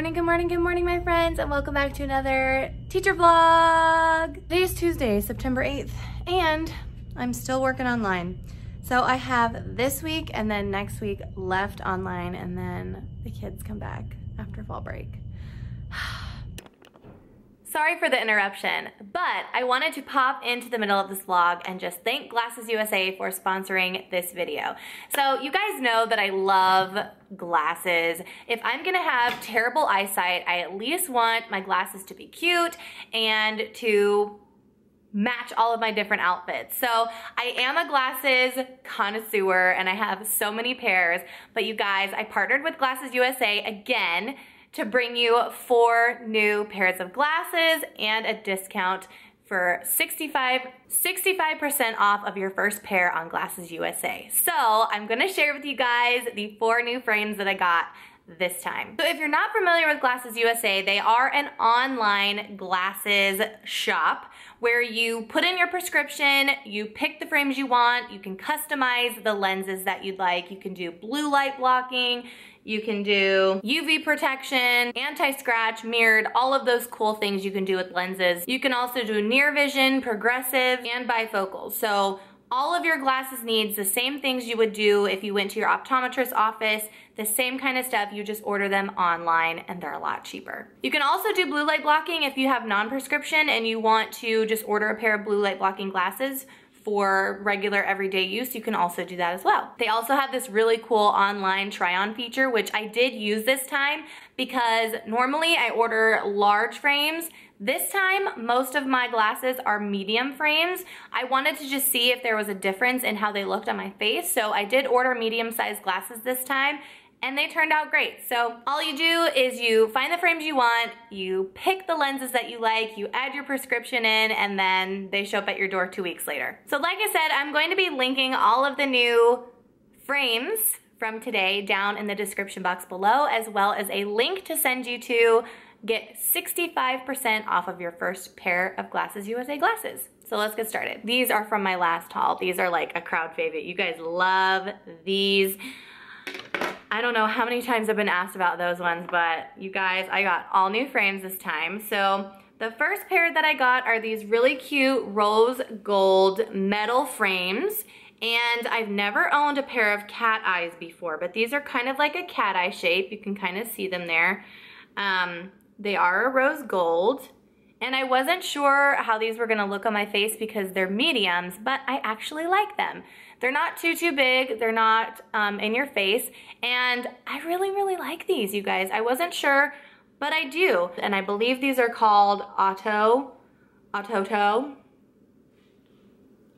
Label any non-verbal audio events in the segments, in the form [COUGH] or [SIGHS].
morning, good morning, good morning, my friends, and welcome back to another teacher vlog. Today is Tuesday, September 8th, and I'm still working online. So I have this week and then next week left online, and then the kids come back after fall break. [SIGHS] Sorry for the interruption, but I wanted to pop into the middle of this vlog and just thank Glasses USA for sponsoring this video. So you guys know that I love glasses. If I'm gonna have terrible eyesight, I at least want my glasses to be cute and to match all of my different outfits. So I am a glasses connoisseur and I have so many pairs, but you guys, I partnered with Glasses USA again to bring you four new pairs of glasses and a discount for 65, 65% off of your first pair on Glasses USA. So I'm gonna share with you guys the four new frames that I got this time. So if you're not familiar with Glasses USA, they are an online glasses shop where you put in your prescription, you pick the frames you want, you can customize the lenses that you'd like, you can do blue light blocking, you can do UV protection, anti-scratch, mirrored, all of those cool things you can do with lenses. You can also do near vision, progressive, and bifocals. So all of your glasses needs the same things you would do if you went to your optometrist office, the same kind of stuff, you just order them online and they're a lot cheaper. You can also do blue light blocking if you have non-prescription and you want to just order a pair of blue light blocking glasses for regular everyday use, you can also do that as well. They also have this really cool online try-on feature, which I did use this time because normally I order large frames. This time, most of my glasses are medium frames. I wanted to just see if there was a difference in how they looked on my face, so I did order medium-sized glasses this time, and they turned out great. So all you do is you find the frames you want, you pick the lenses that you like, you add your prescription in, and then they show up at your door two weeks later. So like I said, I'm going to be linking all of the new frames from today down in the description box below, as well as a link to send you to get 65% off of your first pair of Glasses USA glasses. So let's get started. These are from my last haul. These are like a crowd favorite. You guys love these. I don't know how many times I've been asked about those ones, but you guys, I got all new frames this time. So the first pair that I got are these really cute rose gold metal frames. And I've never owned a pair of cat eyes before, but these are kind of like a cat eye shape. You can kind of see them there. Um, they are a rose gold. And I wasn't sure how these were gonna look on my face because they're mediums, but I actually like them. They're not too, too big. They're not um, in your face. And I really, really like these, you guys. I wasn't sure, but I do. And I believe these are called Auto, Ottoto,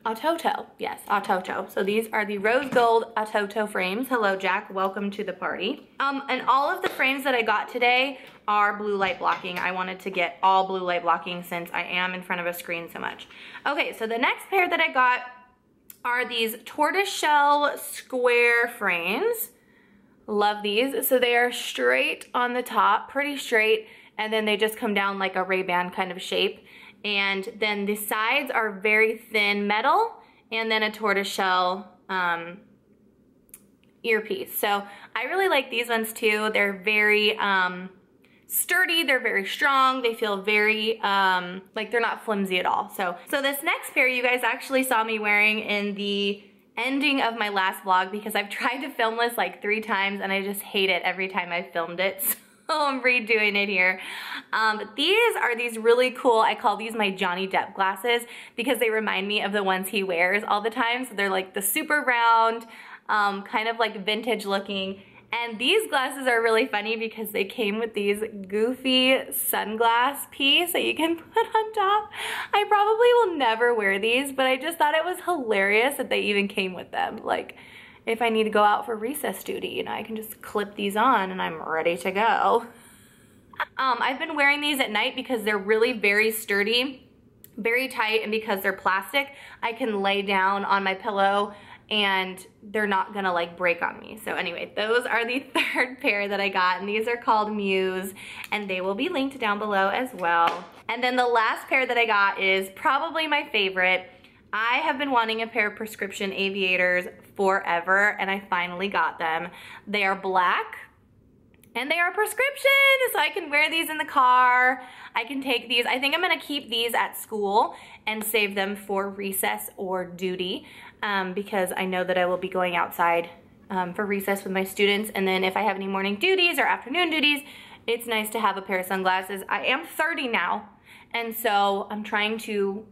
Ottoto, yes, Ottoto. So these are the rose gold Ottoto frames. Hello, Jack, welcome to the party. Um, and all of the frames that I got today are blue light blocking. I wanted to get all blue light blocking since I am in front of a screen so much. Okay, so the next pair that I got are these tortoiseshell square frames. Love these. So they are straight on the top, pretty straight, and then they just come down like a Ray-Ban kind of shape. And then the sides are very thin metal, and then a tortoiseshell um, earpiece. So I really like these ones too. They're very, um, sturdy, they're very strong, they feel very, um, like they're not flimsy at all. So, so this next pair you guys actually saw me wearing in the ending of my last vlog because I've [LAUGHS] tried to film this like three times and I just hate it every time I filmed it. [LAUGHS] So I'm redoing it here. Um, these are these really cool, I call these my Johnny Depp glasses because they remind me of the ones he wears all the time. So they're like the super round, um, kind of like vintage looking and these glasses are really funny because they came with these goofy sunglass piece that you can [LAUGHS] put on top. I probably will never wear these, but I just thought it was hilarious that they even came with them. Like, if I need to go out for recess duty, you know, I can just clip these on and I'm ready to go. Um, I've been wearing these at night because they're really very sturdy, very tight, and because they're plastic, I can lay down on my pillow and they're not gonna like break on me. So anyway, those are the [LAUGHS] third pair that I got and these are called Muse and they will be linked down below as well. And then the last pair that I got is probably my favorite. I have been wanting a pair of prescription aviators forever and I finally got them. They are black And they are prescription, so I can wear these in the car. I can take these. I think I'm gonna keep these at school and save them for recess or duty um, because I know that I will be going outside um, for recess with my students. And then if I have any morning duties or afternoon duties, it's nice to have a pair of sunglasses. I am 30 now, and so I'm trying to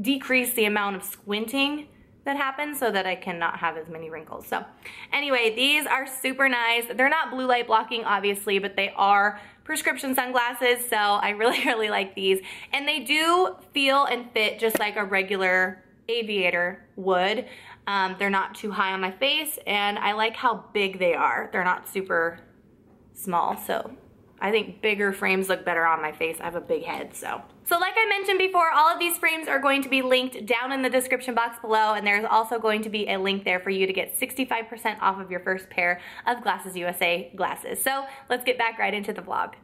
decrease the amount of squinting that happens so that I cannot have as many wrinkles. So anyway, these are super nice. They're not blue light blocking, obviously, but they are prescription sunglasses, so I really, [LAUGHS] really like these. And they do feel and fit just like a regular aviator would. Um, they're not too high on my face, and I like how big they are. They're not super small, so I think bigger frames look better on my face. I have a big head, so. So like I mentioned before, all of these frames are going to be linked down in the description box below, and there's also going to be a link there for you to get 65% off of your first pair of Glasses USA glasses. So let's get back right into the vlog.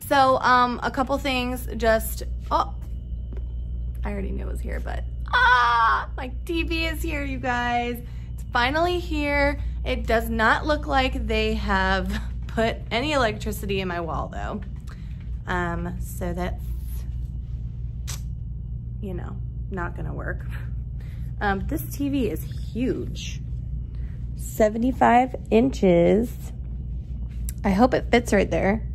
So um, a couple things just, oh, I already knew it was here, but ah, my TV is here, you guys. It's finally here. It does not look like they have [LAUGHS] put any electricity in my wall though. Um, so that's, you know, not gonna work. [LAUGHS] Um, this TV is huge. 75 inches. I hope it fits right there.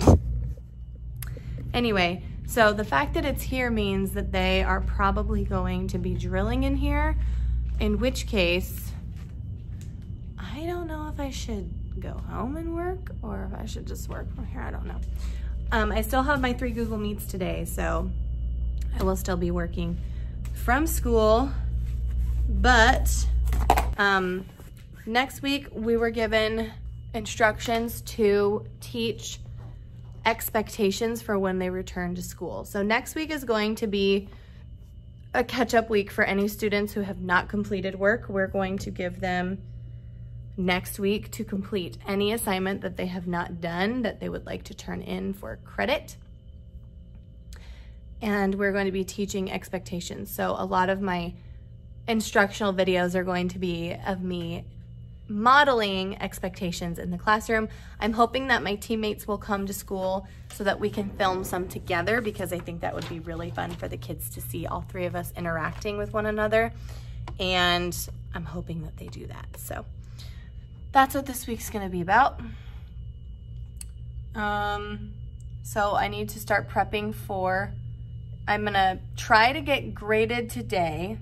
[LAUGHS] anyway, so the fact that it's here means that they are probably going to be drilling in here, in which case, I don't know if I should go home and work or if I should just work from here, I don't know. Um, I still have my three Google Meets today, so I will still be working from school, but um, next week we were given instructions to teach expectations for when they return to school. So next week is going to be a catch-up week for any students who have not completed work. We're going to give them next week to complete any assignment that they have not done that they would like to turn in for credit. And we're going to be teaching expectations. So a lot of my instructional videos are going to be of me modeling expectations in the classroom. I'm hoping that my teammates will come to school so that we can film some together because I think that would be really fun for the kids to see all three of us interacting with one another. And I'm hoping that they do that. So that's what this week's gonna be about. Um, so I need to start prepping for, I'm gonna try to get graded today,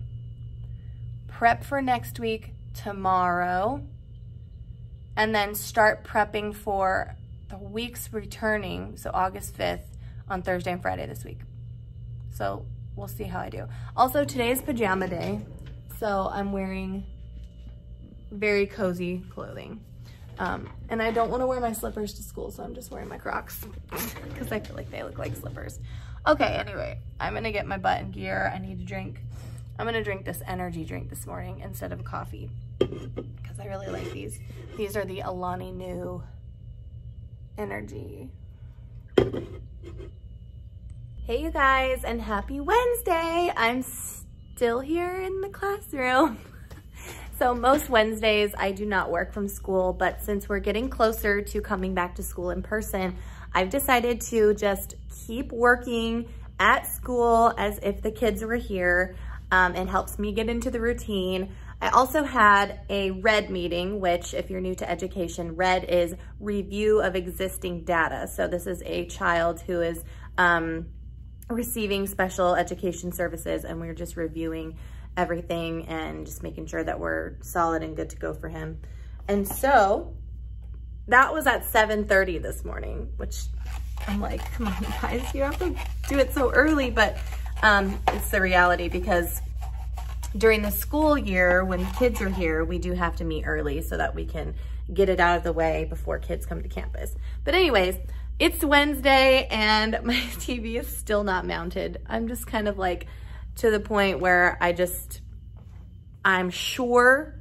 prep for next week tomorrow, and then start prepping for the week's returning, so August 5th, on Thursday and Friday this week. So we'll see how I do. Also, today is pajama day, so I'm wearing very cozy clothing. Um, and I don't want to wear my slippers to school, so I'm just wearing my Crocs [LAUGHS] because I feel like they look like slippers. Okay, anyway, I'm gonna get my butt in gear. I need to drink, I'm gonna drink this energy drink this morning instead of coffee because I really like these. These are the Alani Nu Energy. Hey you guys, and happy Wednesday. I'm still here in the classroom. [LAUGHS] So most Wednesdays I do not work from school, but since we're getting closer to coming back to school in person, I've decided to just keep working at school as if the kids were here. Um, it helps me get into the routine. I also had a RED meeting, which if you're new to education, RED is review of existing data. So this is a child who is um, receiving special education services and we're just reviewing everything and just making sure that we're solid and good to go for him. And so that was at 7.30 this morning, which I'm like, come on [LAUGHS] guys, you have to do it so early, but um, it's the reality because during the school year, when kids are here, we do have to meet early so that we can get it out of the way before kids come to campus. But anyways, it's Wednesday and [LAUGHS] my TV is still not mounted. I'm just kind of like, to the point where I just, I'm sure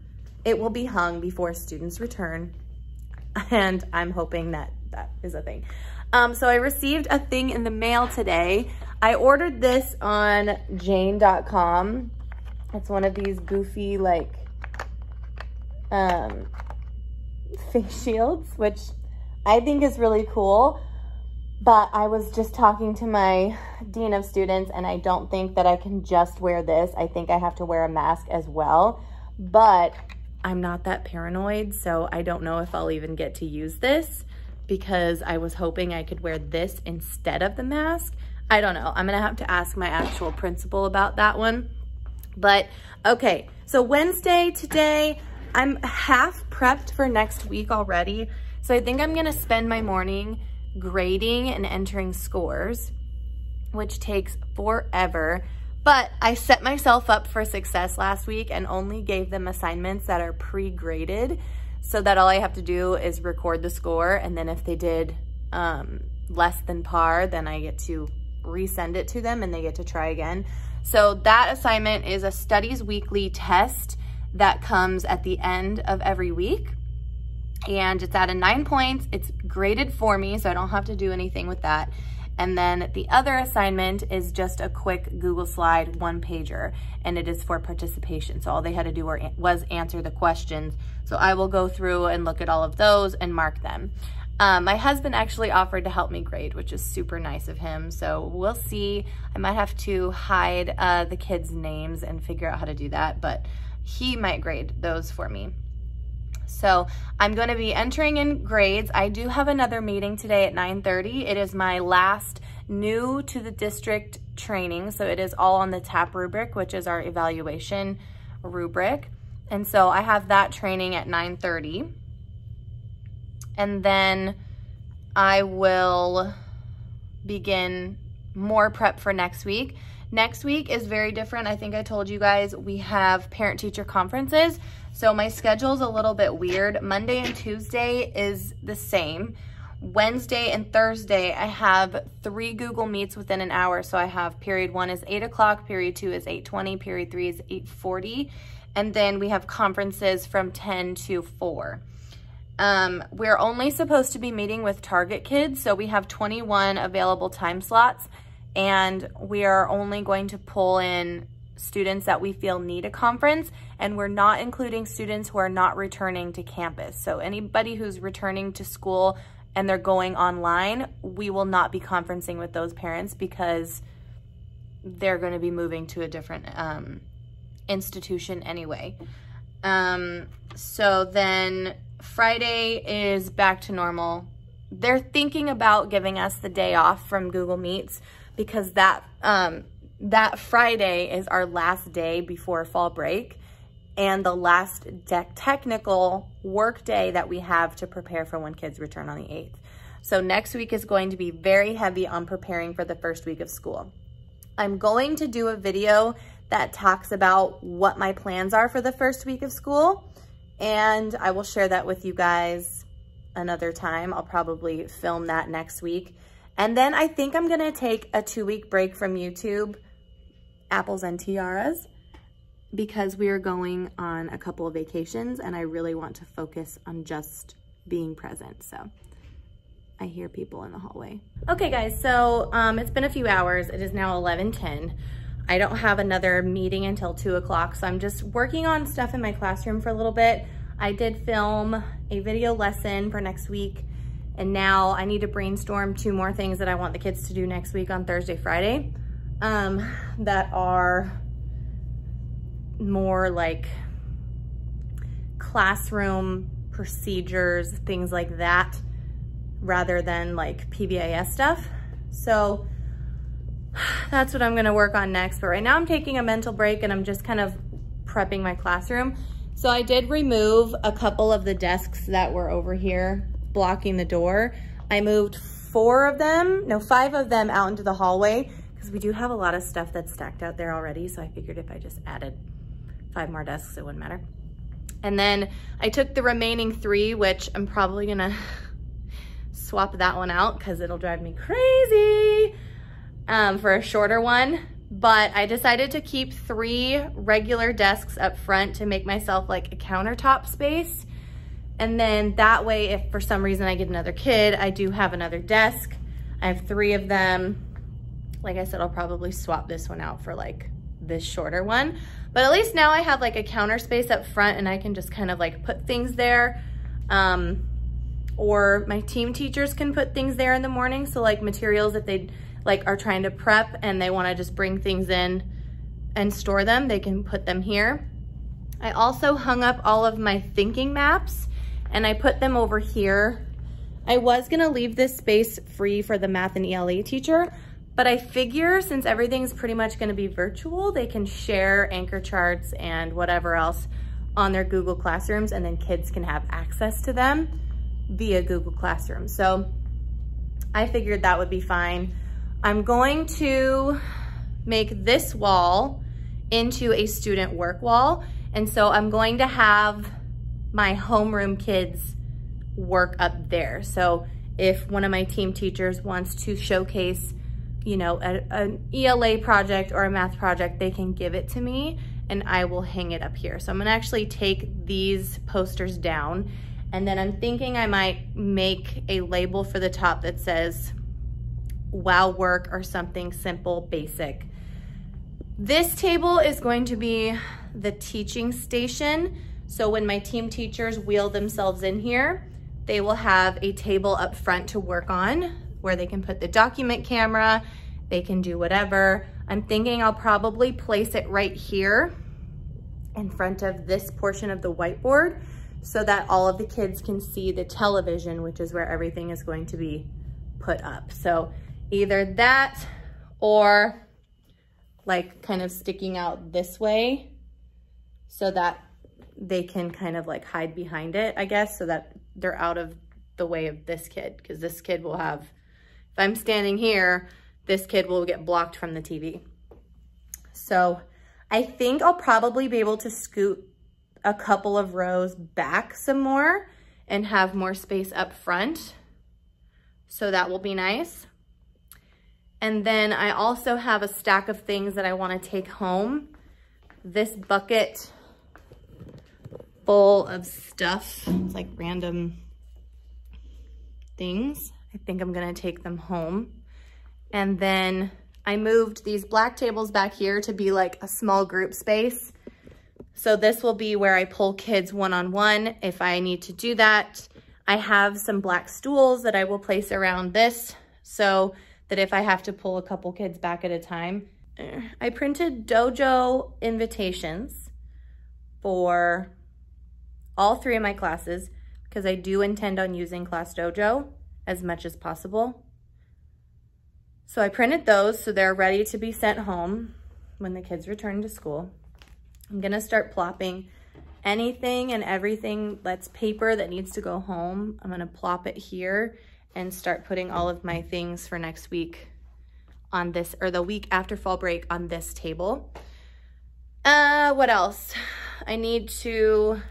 it will be hung before students return. And I'm hoping that that is a thing. Um, so I received a thing in the mail today. I ordered this on jane.com. It's one of these goofy like um, [LAUGHS] face shields, which I think is really cool. But I was just talking to my dean of students and I don't think that I can just wear this. I think I have to wear a mask as well. But I'm not that paranoid, so I don't know if I'll even get to use this because I was hoping I could wear this instead of the mask. I don't know. I'm gonna have to ask my actual principal about that one. But okay, so Wednesday today, I'm half prepped for next week already. So I think I'm gonna spend my morning grading and entering scores, which takes forever. But I set myself up for success last week and only gave them assignments that are pre-graded so that all I have to do is record the score. And then if they did um, less than par, then I get to resend it to them and they get to try again. So that assignment is a studies weekly test that comes at the end of every week. And it's at a nine points. It's graded for me, so I don't have to do anything with that. And then the other assignment is just a quick Google slide one pager and it is for participation. So all they had to do were, was answer the questions. So I will go through and look at all of those and mark them. Um, my husband actually offered to help me grade, which is super nice of him. So we'll see. I might have to hide uh, the kids' names and figure out how to do that, but he might grade those for me. So I'm going to be entering in grades. I do have another meeting today at 9.30. It is my last new to the district training. So it is all on the TAP rubric, which is our evaluation rubric. And so I have that training at 9.30. And then I will begin more prep for next week. Next week is very different. I think I told you guys we have parent-teacher conferences. So my schedule is a little bit weird. Monday and Tuesday is the same. Wednesday and Thursday, I have three Google Meets within an hour. So I have period one is 8 o'clock, period two is 8.20, period three is 8.40. And then we have conferences from 10 to 4. Um, we're only supposed to be meeting with target kids. So we have 21 available time slots and we are only going to pull in students that we feel need a conference and we're not including students who are not returning to campus. So anybody who's returning to school and they're going online, we will not be conferencing with those parents because they're going to be moving to a different um, institution anyway. Um, so then Friday is back to normal. They're thinking about giving us the day off from Google Meets because that um, that Friday is our last day before fall break and the last technical work day that we have to prepare for when kids return on the 8th. So next week is going to be very heavy on preparing for the first week of school. I'm going to do a video that talks about what my plans are for the first week of school and I will share that with you guys another time. I'll probably film that next week. And then I think I'm gonna take a two week break from YouTube, Apples and Tiaras, because we are going on a couple of vacations and I really want to focus on just being present, so. I hear people in the hallway. Okay guys, so um, it's been a few hours. It is now 11.10. I don't have another meeting until two o'clock, so I'm just working on stuff in my classroom for a little bit. I did film a video lesson for next week and now I need to brainstorm two more things that I want the kids to do next week on Thursday, Friday um, that are more like classroom procedures, things like that, rather than like PBIS stuff. So [SIGHS] that's what I'm gonna work on next. But right now I'm taking a mental break and I'm just kind of prepping my classroom. So I did remove a couple of the desks that were over here blocking the door. I moved four of them, no, five of them out into the hallway because we do have a lot of stuff that's stacked out there already. So I figured if I just added five more desks, it wouldn't matter. And then I took the remaining three, which I'm probably gonna [LAUGHS] swap that one out because it'll drive me crazy um, for a shorter one. But I decided to keep three regular desks up front to make myself like a countertop space and then that way, if for some reason I get another kid, I do have another desk. I have three of them. Like I said, I'll probably swap this one out for like this shorter one. But at least now I have like a counter space up front and I can just kind of like put things there. Um, or my team teachers can put things there in the morning. So like materials if they like are trying to prep and they wanna just bring things in and store them, they can put them here. I also hung up all of my thinking maps and I put them over here. I was gonna leave this space free for the math and ELA teacher, but I figure since everything's pretty much gonna be virtual, they can share anchor charts and whatever else on their Google Classrooms and then kids can have access to them via Google Classroom. So I figured that would be fine. I'm going to make this wall into a student work wall. And so I'm going to have my homeroom kids work up there. So if one of my team teachers wants to showcase, you know, a, an ELA project or a math project, they can give it to me and I will hang it up here. So I'm gonna actually take these posters down and then I'm thinking I might make a label for the top that says wow work or something simple, basic. This table is going to be the teaching station. So when my team teachers wheel themselves in here, they will have a table up front to work on where they can put the document camera, they can do whatever. I'm thinking I'll probably place it right here in front of this portion of the whiteboard so that all of the kids can see the television, which is where everything is going to be put up. So either that or like kind of sticking out this way so that they can kind of like hide behind it, I guess, so that they're out of the way of this kid because this kid will have, if I'm standing here, this kid will get blocked from the TV. So I think I'll probably be able to scoot a couple of rows back some more and have more space up front. So that will be nice. And then I also have a stack of things that I wanna take home. This bucket full of stuff, it's like random things. I think I'm gonna take them home. And then I moved these black tables back here to be like a small group space. So this will be where I pull kids one-on-one -on -one if I need to do that. I have some black stools that I will place around this so that if I have to pull a couple kids back at a time. Eh, I printed dojo invitations for all three of my classes because I do intend on using Class Dojo as much as possible. So I printed those so they're ready to be sent home when the kids return to school. I'm gonna start plopping anything and everything that's paper that needs to go home. I'm gonna plop it here and start putting all of my things for next week on this, or the week after fall break on this table. Uh, what else? I need to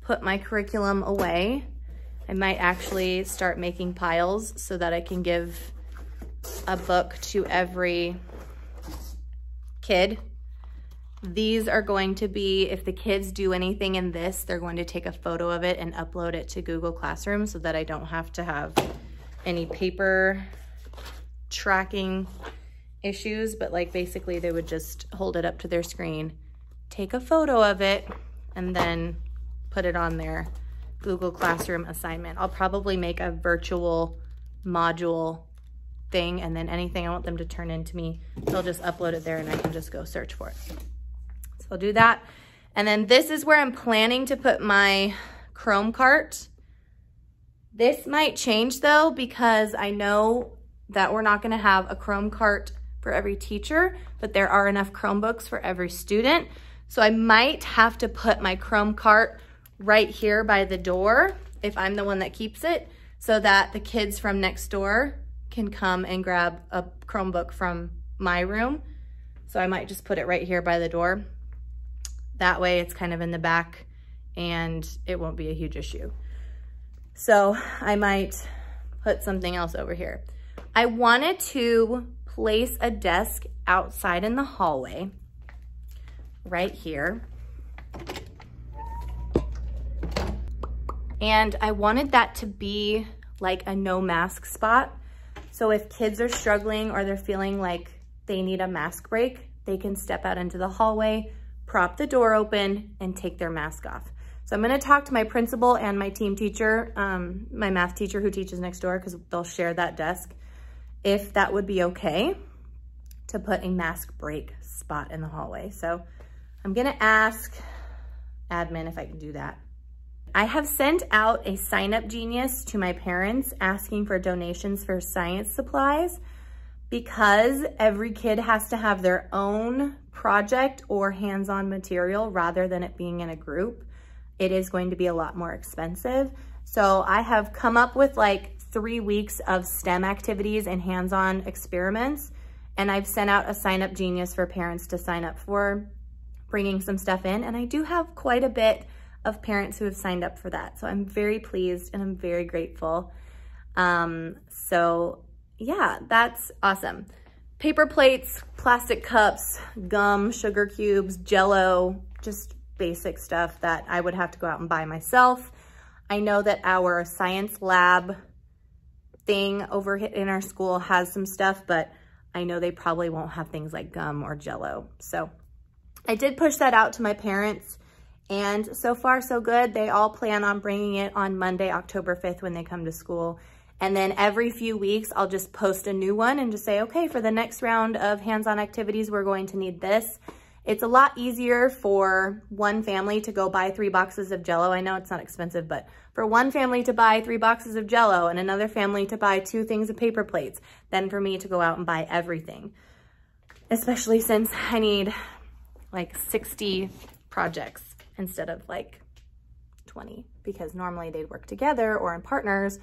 put my curriculum away. I might actually start making piles so that I can give a book to every kid. These are going to be, if the kids do anything in this, they're going to take a photo of it and upload it to Google Classroom so that I don't have to have any paper tracking issues, but like basically they would just hold it up to their screen, take a photo of it, and then put it on their Google Classroom assignment. I'll probably make a virtual module thing and then anything I want them to turn into me, they'll just upload it there and I can just go search for it. So I'll do that. And then this is where I'm planning to put my Chrome cart. This might change though because I know that we're not gonna have a Chrome cart for every teacher, but there are enough Chromebooks for every student. So I might have to put my Chrome cart right here by the door if I'm the one that keeps it so that the kids from next door can come and grab a Chromebook from my room. So I might just put it right here by the door. That way it's kind of in the back and it won't be a huge issue. So I might put something else over here. I wanted to place a desk outside in the hallway right here. And I wanted that to be like a no mask spot so if kids are struggling or they're feeling like they need a mask break, they can step out into the hallway, prop the door open, and take their mask off. So I'm gonna talk to my principal and my team teacher, um, my math teacher who teaches next door because they'll share that desk, if that would be okay to put a mask break spot in the hallway. So I'm gonna ask admin if I can do that. I have sent out a sign up genius to my parents asking for donations for science supplies because every kid has to have their own project or hands-on material rather than it being in a group. It is going to be a lot more expensive. So I have come up with like three weeks of STEM activities and hands-on experiments. And I've sent out a sign up genius for parents to sign up for bringing some stuff in. And I do have quite a bit of parents who have signed up for that. So I'm very pleased and I'm very grateful. Um, so yeah, that's awesome. Paper plates, plastic cups, gum, sugar cubes, jello, just basic stuff that I would have to go out and buy myself. I know that our science lab thing over in our school has some stuff, but I know they probably won't have things like gum or jello. So I did push that out to my parents and so far so good. They all plan on bringing it on Monday, October 5th when they come to school. And then every few weeks, I'll just post a new one and just say, okay, for the next round of hands-on activities, we're going to need this. It's a lot easier for one family to go buy three boxes of Jello. I know it's not expensive, but for one family to buy three boxes of Jello and another family to buy two things of paper plates than for me to go out and buy everything. Especially since I need like 60 projects instead of like 20 because normally they'd work together or in partners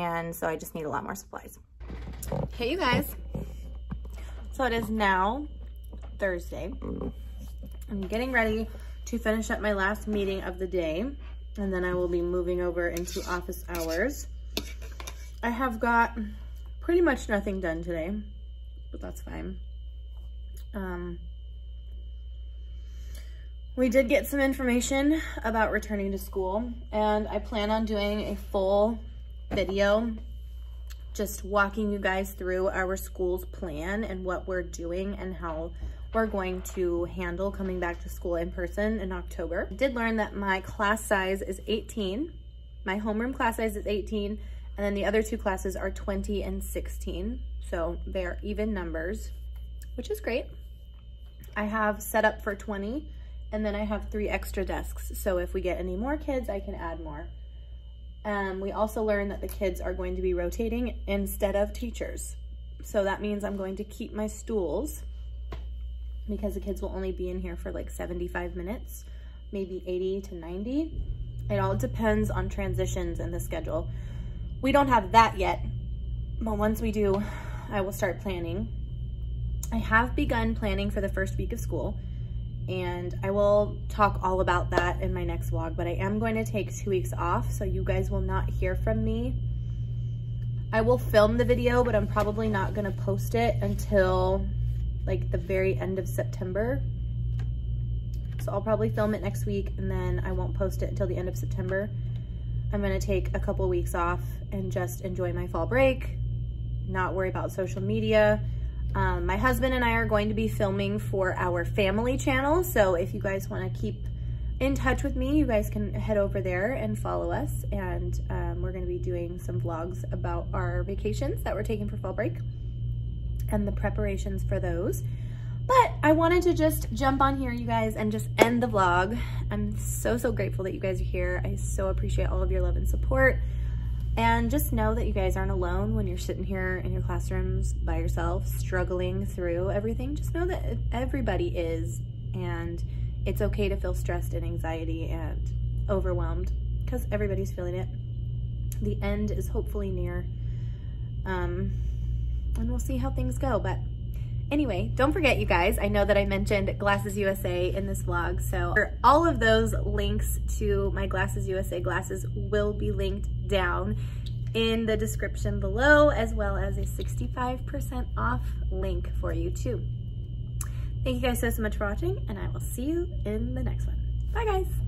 and so I just need a lot more supplies. Hey, you guys. So it is now Thursday. I'm getting ready to finish up my last meeting of the day, and then I will be moving over into office hours. I have got pretty much nothing done today, but that's fine. Um, we did get some information about returning to school, and I plan on doing a full video just walking you guys through our school's plan and what we're doing and how we're going to handle coming back to school in person in October. I did learn that my class size is 18. My homeroom class size is 18 and then the other two classes are 20 and 16. So they're even numbers, which is great. I have set up for 20 and then I have three extra desks. So if we get any more kids, I can add more. Um, we also learned that the kids are going to be rotating instead of teachers. So that means I'm going to keep my stools because the kids will only be in here for like 75 minutes, maybe 80 to 90. It all depends on transitions in the schedule. We don't have that yet, but once we do, I will start planning. I have begun planning for the first week of school and I will talk all about that in my next vlog, but I am going to take two weeks off, so you guys will not hear from me. I will film the video, but I'm probably not gonna post it until like the very end of September. So I'll probably film it next week and then I won't post it until the end of September. I'm gonna take a couple weeks off and just enjoy my fall break, not worry about social media, um, my husband and I are going to be filming for our family channel. So if you guys want to keep in touch with me, you guys can head over there and follow us. And um, we're going to be doing some vlogs about our vacations that we're taking for fall break and the preparations for those. But I wanted to just jump on here, you guys, and just end the vlog. I'm so, so grateful that you guys are here. I so appreciate all of your love and support. And just know that you guys aren't alone when you're sitting here in your classrooms by yourself, struggling through everything. Just know that everybody is, and it's okay to feel stressed and anxiety and overwhelmed because everybody's feeling it. The end is hopefully near, um, and we'll see how things go. But Anyway, don't forget you guys, I know that I mentioned Glasses USA in this vlog, so all of those links to my Glasses USA glasses will be linked down in the description below, as well as a 65% off link for you too. Thank you guys so, so much for watching, and I will see you in the next one. Bye guys!